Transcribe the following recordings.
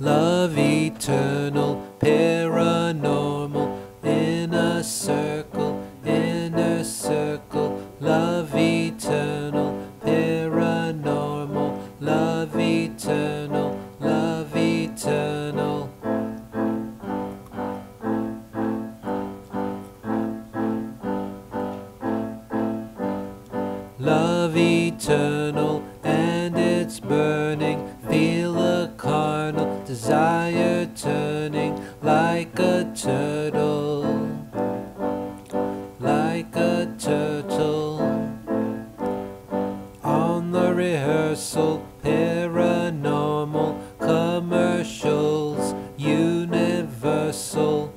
Love eternal, paranormal, inner circle, inner circle. Love eternal, paranormal, love eternal, love eternal. Love eternal desire turning like a turtle, like a turtle. On the rehearsal, paranormal commercials, universal.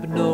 have no